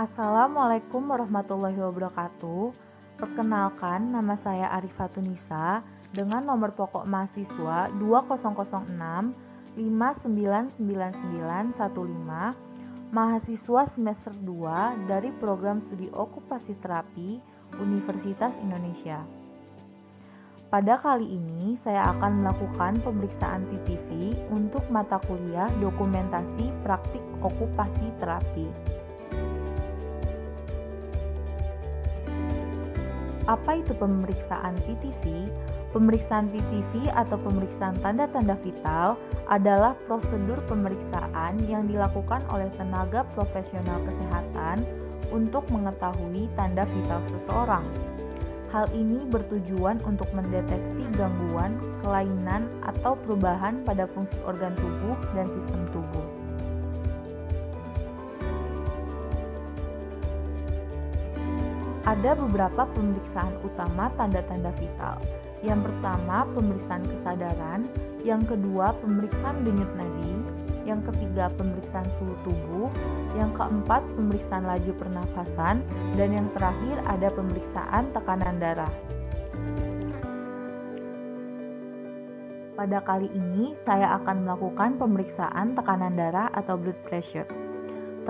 Assalamualaikum warahmatullahi wabarakatuh. Perkenalkan, nama saya Arifatunisa dengan nomor pokok mahasiswa 2006 599915 mahasiswa semester 2 dari program studi okupasi terapi Universitas Indonesia. Pada kali ini, saya akan melakukan pemeriksaan TTV untuk mata kuliah dokumentasi praktik okupasi terapi. Apa itu pemeriksaan TTV? Pemeriksaan TTV atau pemeriksaan tanda-tanda vital adalah prosedur pemeriksaan yang dilakukan oleh tenaga profesional kesehatan untuk mengetahui tanda vital seseorang. Hal ini bertujuan untuk mendeteksi gangguan, kelainan, atau perubahan pada fungsi organ tubuh dan sistem tubuh. Ada beberapa pemeriksaan utama tanda-tanda vital. Yang pertama, pemeriksaan kesadaran, yang kedua, pemeriksaan denyut nadi, yang ketiga pemeriksaan suhu tubuh, yang keempat pemeriksaan laju pernafasan, dan yang terakhir ada pemeriksaan tekanan darah. Pada kali ini saya akan melakukan pemeriksaan tekanan darah atau blood pressure.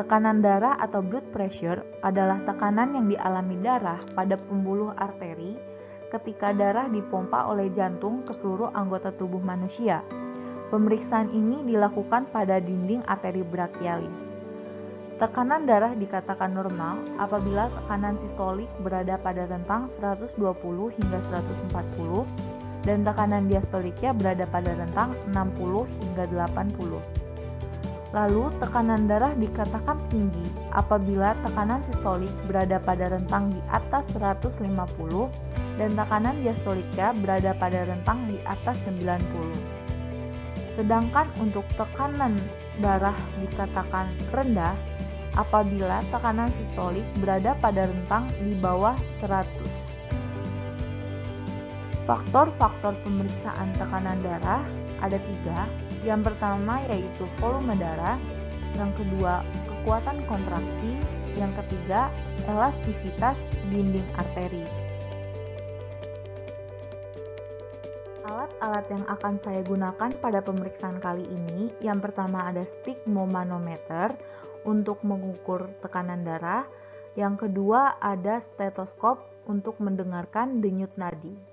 Tekanan darah atau blood pressure adalah tekanan yang dialami darah pada pembuluh arteri ketika darah dipompa oleh jantung ke seluruh anggota tubuh manusia. Pemeriksaan ini dilakukan pada dinding arteri brachialis. Tekanan darah dikatakan normal apabila tekanan sistolik berada pada rentang 120 hingga 140 dan tekanan diastoliknya berada pada rentang 60 hingga 80. Lalu, tekanan darah dikatakan tinggi apabila tekanan sistolik berada pada rentang di atas 150 dan tekanan diastoliknya berada pada rentang di atas 90. Sedangkan untuk tekanan darah dikatakan rendah apabila tekanan sistolik berada pada rentang di bawah 100. Faktor-faktor pemeriksaan tekanan darah ada tiga. Yang pertama yaitu volume darah, yang kedua kekuatan kontraksi, yang ketiga elastisitas dinding arteri. Alat-alat yang akan saya gunakan pada pemeriksaan kali ini, yang pertama ada sphygmomanometer untuk mengukur tekanan darah, yang kedua ada stetoskop untuk mendengarkan denyut nadi.